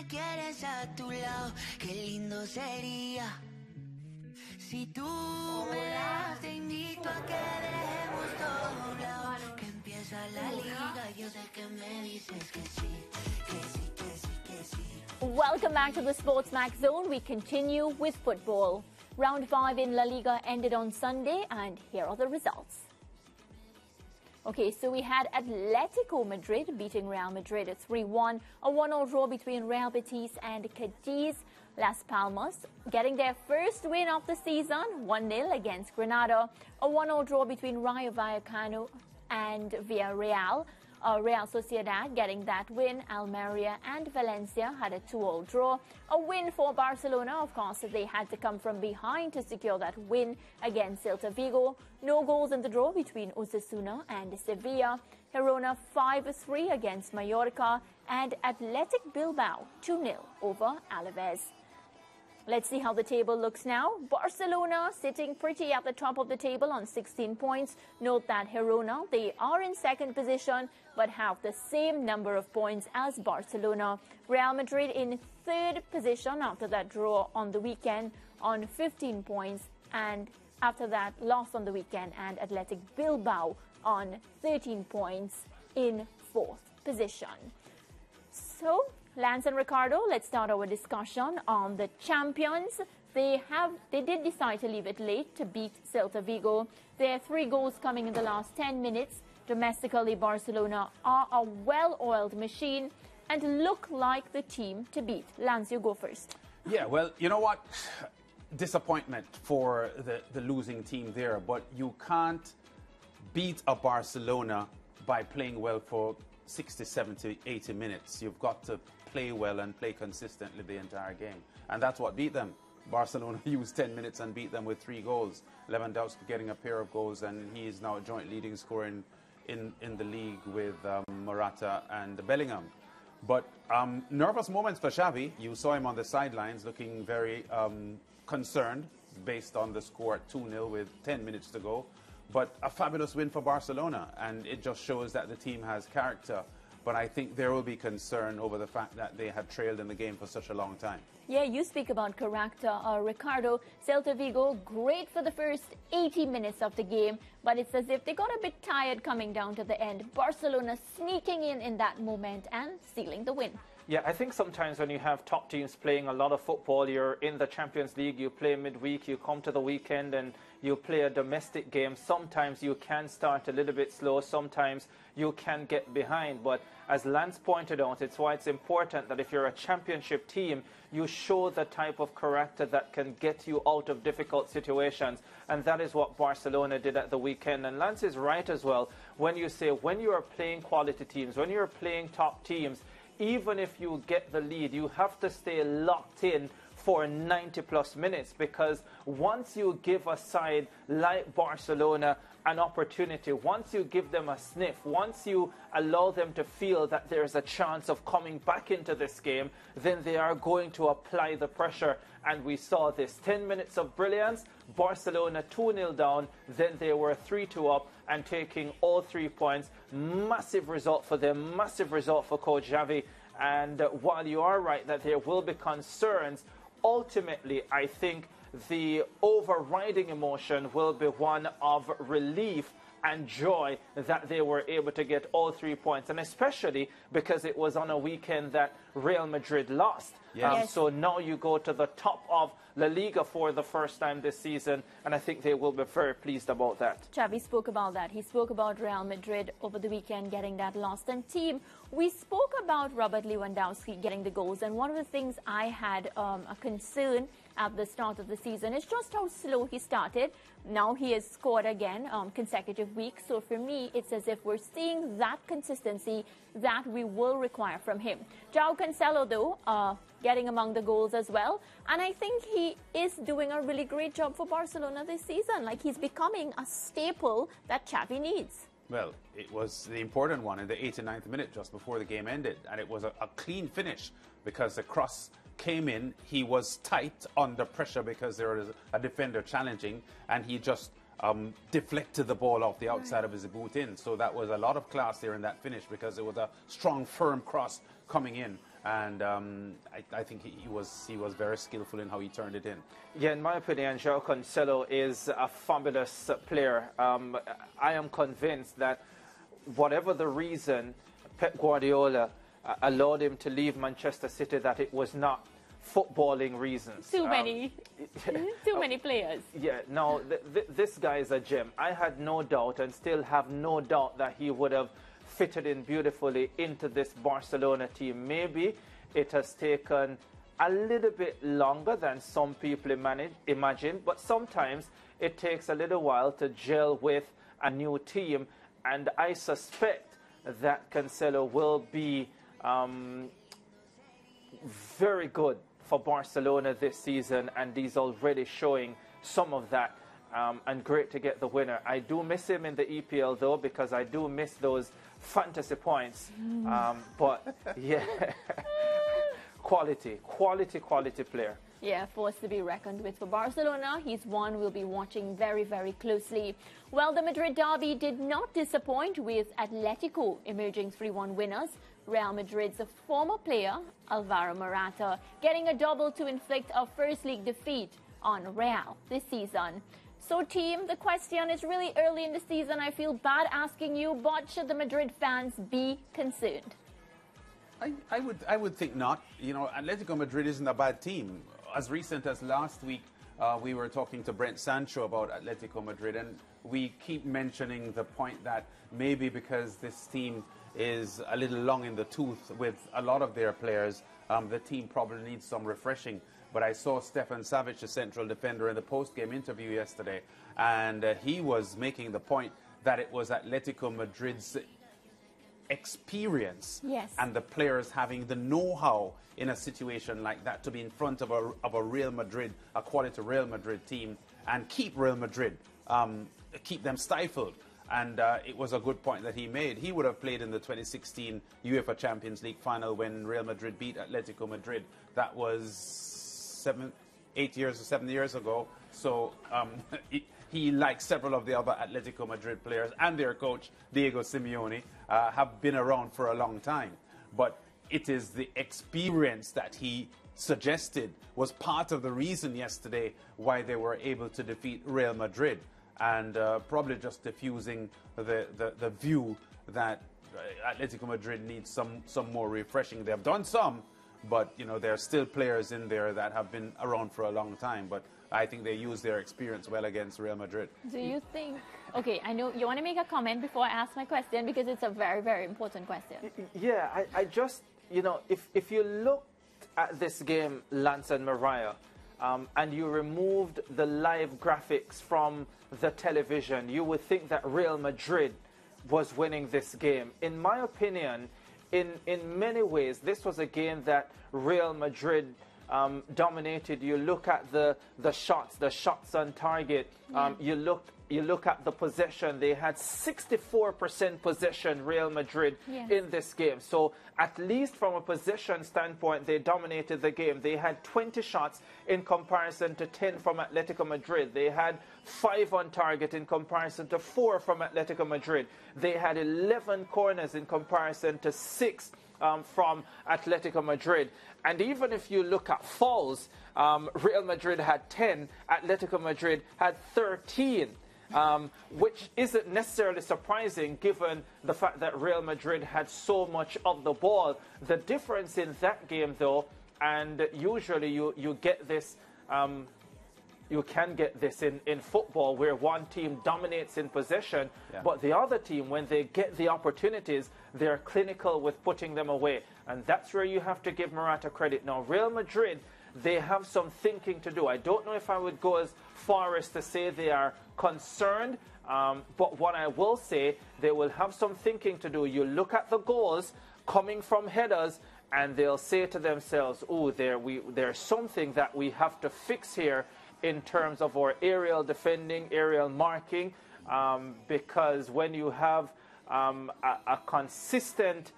me quieres a tu lado, qué lindo sería. Si tú me das, te invito a que dejemos todo lado. Que empieza la liga, yo sé que me dices sí, que sí. Welcome back to the SportsMax Zone. We continue with football. Round 5 in La Liga ended on Sunday, and here are the results. Okay, so we had Atletico Madrid beating Real Madrid 3 1, a 1 0 draw between Real Betis and Cadiz. Las Palmas getting their first win of the season 1 0 against Granada, a 1 0 draw between Rayo Vallecano and Villarreal. Uh, Real Sociedad getting that win. Almeria and Valencia had a 2-0 draw. A win for Barcelona, of course, they had to come from behind to secure that win against Celta Vigo. No goals in the draw between Osasuna and Sevilla. Girona 5-3 against Mallorca and Athletic Bilbao 2-0 over Alaves. Let's see how the table looks now. Barcelona sitting pretty at the top of the table on 16 points. Note that Girona, they are in second position but have the same number of points as Barcelona. Real Madrid in third position after that draw on the weekend on 15 points and after that loss on the weekend and Athletic Bilbao on 13 points in fourth position. So Lance and Ricardo, let's start our discussion on the champions. They have they did decide to leave it late to beat Celta Vigo. Their three goals coming in the last 10 minutes. Domestically, Barcelona are a well-oiled machine and look like the team to beat. Lance, you go first. Yeah, well, you know what? Disappointment for the, the losing team there, but you can't beat a Barcelona by playing well for 60, 70, 80 minutes. You've got to play well and play consistently the entire game. And that's what beat them. Barcelona used 10 minutes and beat them with three goals. Lewandowski getting a pair of goals, and he is now a joint leading scorer in, in, in the league with um, Morata and Bellingham. But um, nervous moments for Xavi. You saw him on the sidelines looking very um, concerned based on the score at 2 0 with 10 minutes to go. But a fabulous win for Barcelona, and it just shows that the team has character but I think there will be concern over the fact that they had trailed in the game for such a long time. Yeah, you speak about character, uh, Ricardo. Celta Vigo, great for the first 80 minutes of the game, but it's as if they got a bit tired coming down to the end. Barcelona sneaking in in that moment and sealing the win. Yeah, I think sometimes when you have top teams playing a lot of football, you're in the Champions League, you play midweek, you come to the weekend and you play a domestic game. Sometimes you can start a little bit slow, sometimes you can get behind. But as Lance pointed out, it's why it's important that if you're a championship team, you show the type of character that can get you out of difficult situations. And that is what Barcelona did at the weekend. And Lance is right as well when you say when you are playing quality teams, when you're playing top teams, even if you get the lead, you have to stay locked in for 90 plus minutes because once you give a side like Barcelona an opportunity, once you give them a sniff, once you allow them to feel that there's a chance of coming back into this game, then they are going to apply the pressure. And we saw this 10 minutes of brilliance, Barcelona 2 0 down, then they were 3 2 up and taking all three points. Massive result for them, massive result for Coach. And while you are right that there will be concerns, ultimately, I think the overriding emotion will be one of relief and joy that they were able to get all three points, and especially because it was on a weekend that Real Madrid lost. Yes. Um, so now you go to the top of La Liga for the first time this season, and I think they will be very pleased about that. Xavi spoke about that. He spoke about Real Madrid over the weekend getting that lost and team. We spoke about Robert Lewandowski getting the goals, and one of the things I had um, a concern at the start of the season is just how slow he started. Now he has scored again um, consecutive weeks, so for me, it's as if we're seeing that consistency that we will require from him. João Cancelo, though, uh, getting among the goals as well. And I think he is doing a really great job for Barcelona this season. Like he's becoming a staple that Xavi needs. Well, it was the important one in the eighth and 89th minute just before the game ended, and it was a, a clean finish because the cross came in. He was tight under pressure because there was a defender challenging, and he just um, deflected the ball off the outside of his boot in. So that was a lot of class there in that finish because it was a strong, firm cross coming in. And um, I, I, think he, he, was he was very skillful in how he turned it in. Yeah, in my opinion, João Cancelo is a fabulous player. Um, I am convinced that whatever the reason, Pep Guardiola uh, allowed him to leave Manchester City, that it was not footballing reasons. Too um, many, too many players. Yeah, no, th th this guy is a gem. I had no doubt, and still have no doubt that he would have fitted in beautifully into this Barcelona team. Maybe it has taken a little bit longer than some people imagine, but sometimes it takes a little while to gel with a new team, and I suspect that Cancelo will be um, very good for Barcelona this season, and he's already showing some of that. Um, and great to get the winner. I do miss him in the EPL though because I do miss those fantasy points. Um, but yeah, quality, quality, quality player. Yeah, force to be reckoned with for Barcelona. He's one we'll be watching very, very closely. Well, the Madrid derby did not disappoint with Atletico emerging 3-1 winners. Real Madrid's former player, Alvaro Morata, getting a double to inflict a first league defeat on Real this season. So, team, the question is really early in the season. I feel bad asking you, but should the Madrid fans be concerned? I, I, would, I would think not. You know, Atletico Madrid isn't a bad team. As recent as last week, uh, we were talking to Brent Sancho about Atletico Madrid, and we keep mentioning the point that maybe because this team is a little long in the tooth with a lot of their players, um, the team probably needs some refreshing. But I saw Stefan Savic, the central defender, in the post-game interview yesterday, and uh, he was making the point that it was Atletico Madrid's experience yes. and the players having the know-how in a situation like that to be in front of a, of a Real Madrid, a quality Real Madrid team, and keep Real Madrid, um, keep them stifled. And uh, it was a good point that he made. He would have played in the 2016 UEFA Champions League final when Real Madrid beat Atletico Madrid. That was seven, eight years or seven years ago. So um, he, he, like several of the other Atletico Madrid players and their coach, Diego Simeone, uh, have been around for a long time. But it is the experience that he suggested was part of the reason yesterday why they were able to defeat Real Madrid and uh, probably just diffusing the, the, the view that uh, Atletico Madrid needs some, some more refreshing. They have done some, but you know there are still players in there that have been around for a long time. But I think they use their experience well against Real Madrid. Do you think? Okay, I know you want to make a comment before I ask my question because it's a very very important question. Yeah, I, I just you know if if you look at this game, Lance and Mariah. Um, and you removed the live graphics from the television, you would think that Real Madrid was winning this game. In my opinion, in, in many ways, this was a game that Real Madrid um, dominated. You look at the, the shots, the shots on target. Um, yeah. You look you look at the possession, they had 64% possession, Real Madrid, yes. in this game. So, at least from a possession standpoint, they dominated the game. They had 20 shots in comparison to 10 from Atletico Madrid. They had 5 on target in comparison to 4 from Atletico Madrid. They had 11 corners in comparison to 6 um, from Atletico Madrid. And even if you look at falls, um, Real Madrid had 10, Atletico Madrid had 13 um, which isn't necessarily surprising given the fact that Real Madrid had so much of the ball. The difference in that game, though, and usually you, you get this. Um, you can get this in, in football where one team dominates in possession, yeah. but the other team, when they get the opportunities, they're clinical with putting them away. And that's where you have to give Morata credit. Now, Real Madrid, they have some thinking to do. I don't know if I would go as far as to say they are concerned. Um, but what I will say, they will have some thinking to do. You look at the goals coming from headers, and they'll say to themselves, "Oh, there we there's something that we have to fix here in terms of our aerial defending, aerial marking, um, because when you have um, a, a, consistent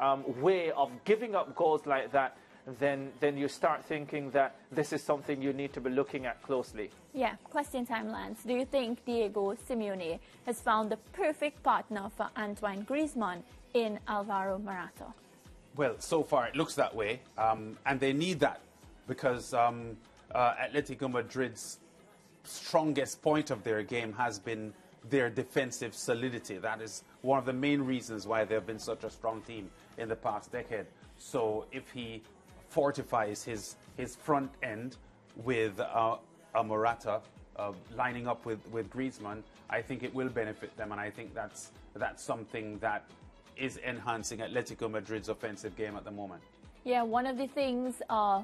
um, way of giving up goals like that." then, then you start thinking that this is something you need to be looking at closely. Yeah, question time, Lance. Do you think Diego Simeone has found the perfect partner for Antoine Griezmann in Alvaro Morata? Well, so far it looks that way, um, and they need that because um, uh, Atletico Madrid's strongest point of their game has been their defensive solidity. That is one of the main reasons why they've been such a strong team in the past decade. So if he fortifies his his front end with uh, a Morata uh, lining up with, with Griezmann, I think it will benefit them, and I think that's that's something that is enhancing Atletico Madrid's offensive game at the moment. Yeah, one of the things uh,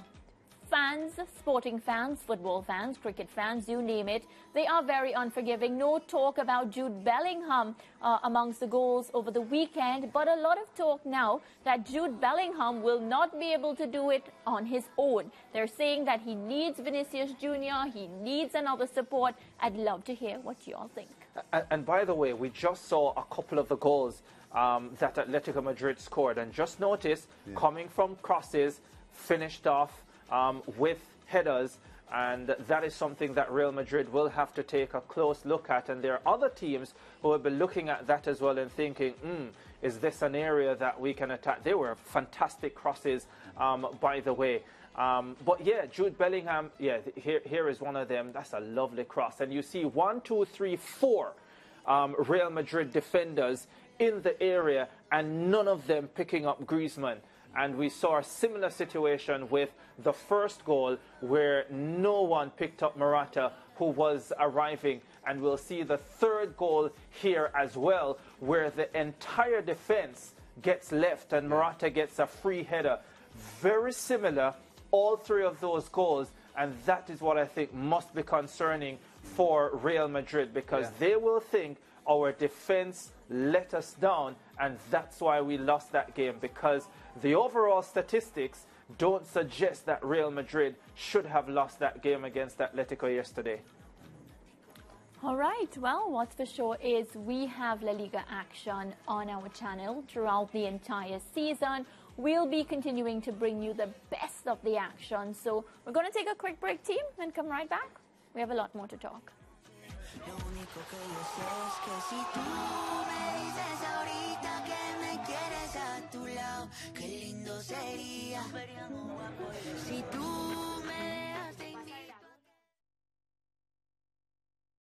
fans, sporting fans, football fans, cricket fans, you name it, they are very unforgiving. No talk about Jude Bellingham uh, amongst the goals over the weekend, but a lot of talk now that Jude Bellingham will not be able to do it on his own. They're saying that he needs Vinicius Jr., he needs another support. I'd love to hear what you all think. And, and by the way, we just saw a couple of the goals um, that Atletico Madrid scored. And just notice, yeah. coming from crosses, finished off um, with headers. And that is something that Real Madrid will have to take a close look at. And there are other teams who will be looking at that as well and thinking, hmm, is this an area that we can attack? They were fantastic crosses, um, by the way. Um, but yeah, Jude Bellingham, yeah, here, here is one of them. That's a lovely cross. And you see one, two, three, four um, Real Madrid defenders in the area and none of them picking up Griezmann. And we saw a similar situation with the first goal where no one picked up Morata who was arriving. And we'll see the third goal here as well where the entire defense gets left and Morata gets a free header. Very similar, all three of those goals. And that is what I think must be concerning for Real Madrid because yeah. they will think our defense let us down, and that's why we lost that game because the overall statistics don't suggest that Real Madrid should have lost that game against Atletico yesterday. All right, well, what's for sure is we have La Liga action on our channel throughout the entire season. We'll be continuing to bring you the best of the action. So we're going to take a quick break, team, and come right back. We have a lot more to talk. único que yo sé es que si tú me dices ahorita que me quieres a tu lado, qué lindo sería. Si tú